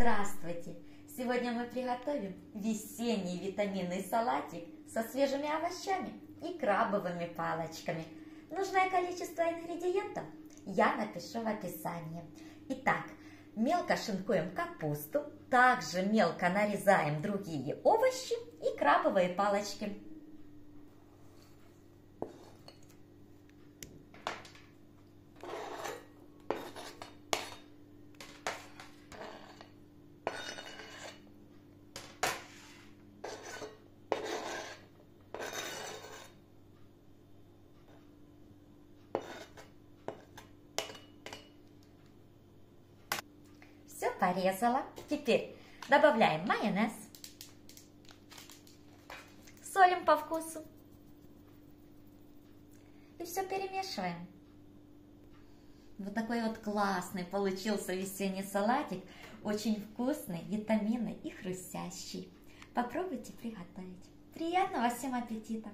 Здравствуйте! Сегодня мы приготовим весенний витаминный салатик со свежими овощами и крабовыми палочками. Нужное количество ингредиентов я напишу в описании. Итак, мелко шинкуем капусту, также мелко нарезаем другие овощи и крабовые палочки. Все порезала. Теперь добавляем майонез. Солим по вкусу. И все перемешиваем. Вот такой вот классный получился весенний салатик. Очень вкусный, витаминный и хрустящий. Попробуйте приготовить. Приятного всем аппетита!